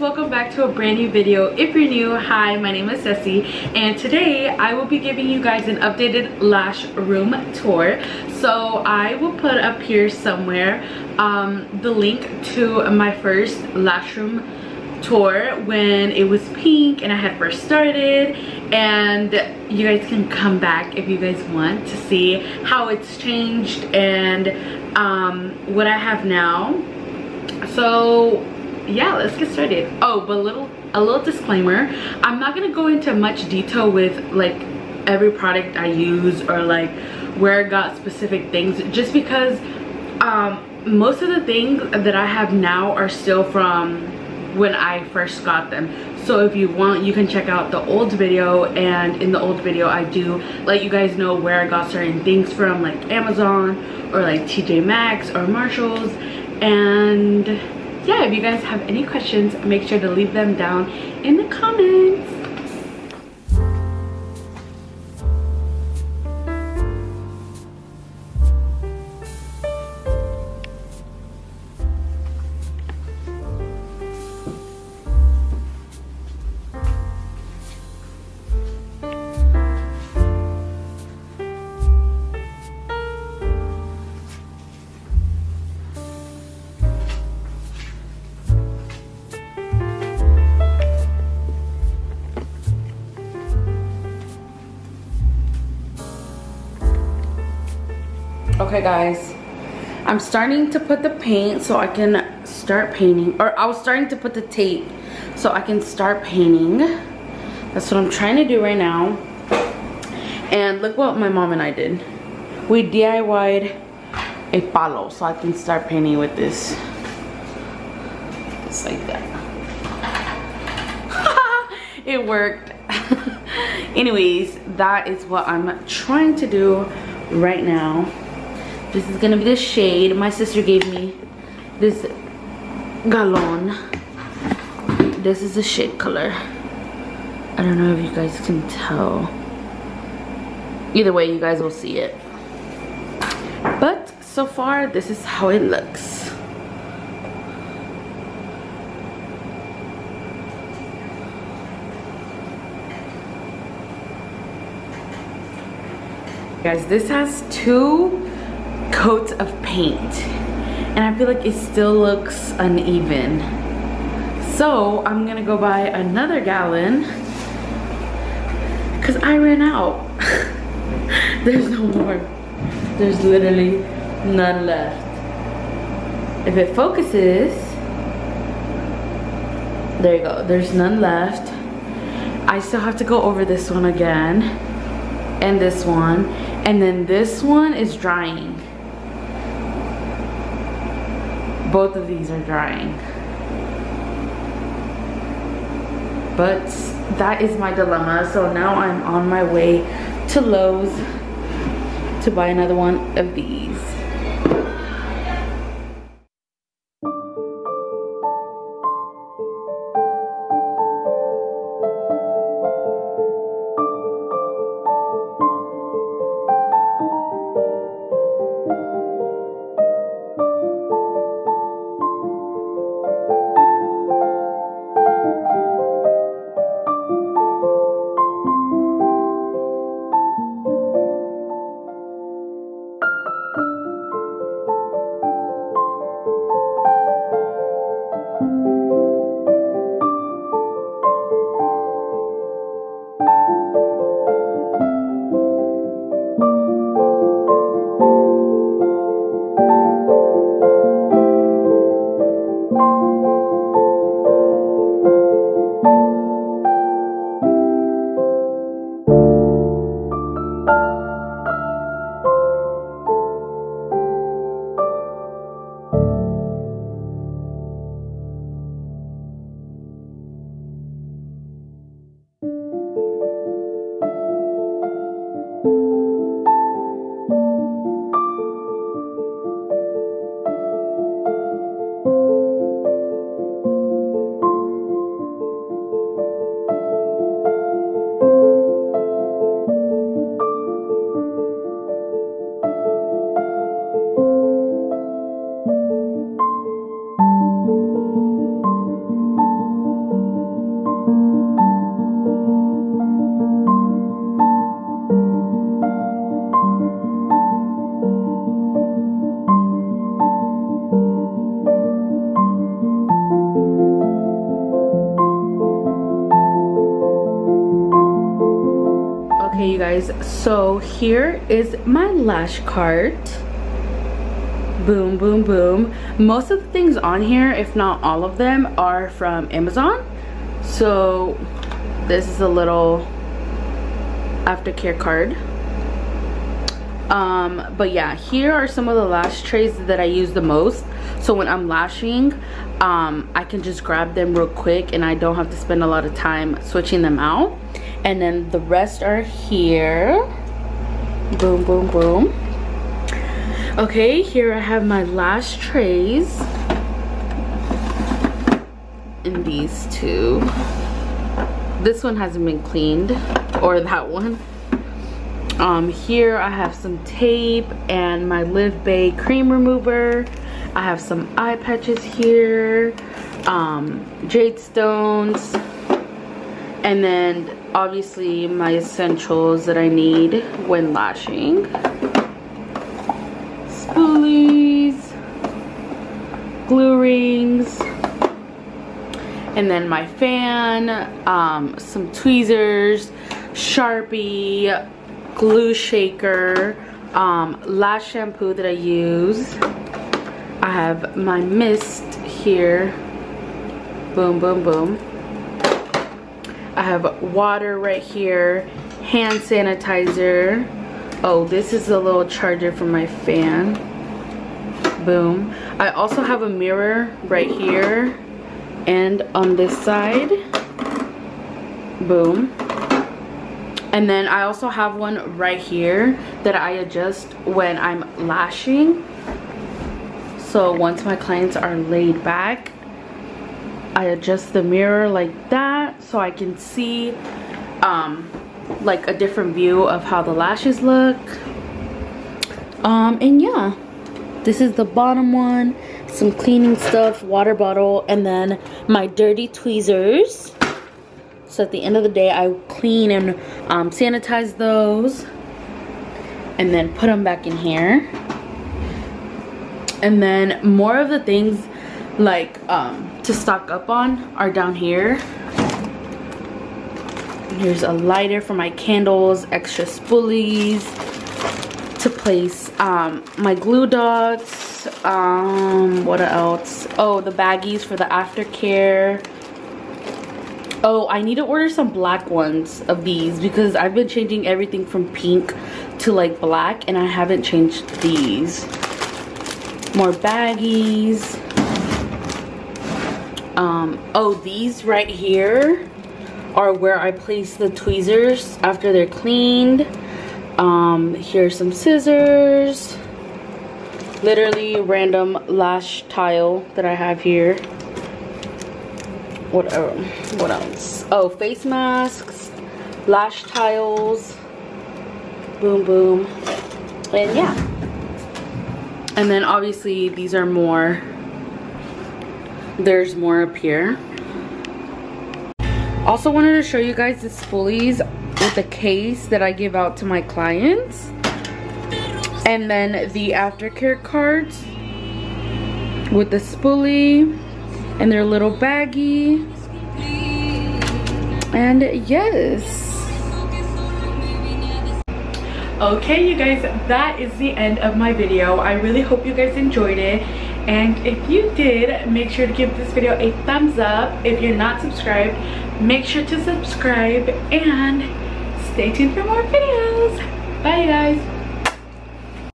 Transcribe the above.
welcome back to a brand new video. If you're new hi my name is Cecy and today I will be giving you guys an updated lash room tour. So I will put up here somewhere um, the link to my first lash room tour when it was pink and I had first started and you guys can come back if you guys want to see how it's changed and um, what I have now. So yeah let's get started. Oh but a little a little disclaimer. I'm not gonna go into much detail with like every product i use or like where i got specific things just because um most of the things that i have now are still from when i first got them. So if you want you can check out the old video and in the old video i do let you guys know where i got certain things from like amazon or like tj maxx or marshalls and yeah, if you guys have any questions, make sure to leave them down in the comments. Okay guys, I'm starting to put the paint so I can start painting. Or I was starting to put the tape so I can start painting. That's what I'm trying to do right now. And look what my mom and I did. We DIY'd a palo so I can start painting with this. Just like that. it worked. Anyways, that is what I'm trying to do right now. This is gonna be the shade. My sister gave me this galon. This is the shade color. I don't know if you guys can tell. Either way, you guys will see it. But so far, this is how it looks. Guys, this has two coats of paint and I feel like it still looks uneven. So I'm gonna go buy another gallon because I ran out. There's no more. There's literally none left. If it focuses, there you go, there's none left. I still have to go over this one again and this one and then this one is drying both of these are drying. But that is my dilemma. So now I'm on my way to Lowe's to buy another one of these. Guys. So here is my lash cart. Boom boom boom. Most of the things on here if not all of them are from amazon. So this is a little aftercare card. Um but yeah here are some of the lash trays that i use the most. So when i'm lashing um i can just grab them real quick and i don't have to spend a lot of time switching them out and then the rest are here. Boom boom boom. Okay here i have my lash trays. In these two. This one hasn't been cleaned or that one. Um here i have some tape and my live bay cream remover. I have some eye patches here um jade stones and then obviously my essentials that I need when lashing. Spoolies, glue rings, and then my fan, um, some tweezers, Sharpie, glue shaker, um, lash shampoo that I use. I have my mist here. Boom, boom, boom I have water right here, hand sanitizer. Oh, this is a little charger for my fan. Boom. I also have a mirror right here and on this side. Boom. And then I also have one right here that I adjust when I'm lashing. So once my clients are laid back, I adjust the mirror like that so I can see um, like a different view of how the lashes look. Um, and yeah, this is the bottom one. Some cleaning stuff, water bottle, and then my dirty tweezers. So at the end of the day, I clean and um, sanitize those. And then put them back in here. And then more of the things like um, to stock up on are down here. Here's a lighter for my candles, extra spoolies to place um, my glue dots. Um, what else? Oh, the baggies for the aftercare. Oh, I need to order some black ones of these because I've been changing everything from pink to like black and I haven't changed these. More baggies um, oh these right here are where I place the tweezers after they're cleaned. Um, here's some scissors. Literally random lash tile that I have here. What, uh, what else? Oh face masks lash tiles. Boom boom. And yeah. And then obviously these are more there's more up here. Also wanted to show you guys the spoolies with the case that I give out to my clients. And then the aftercare cards with the spoolie and their little baggie. And yes. Okay you guys that is the end of my video. I really hope you guys enjoyed it and if you did make sure to give this video a thumbs up. If you're not subscribed make sure to subscribe and stay tuned for more videos. Bye guys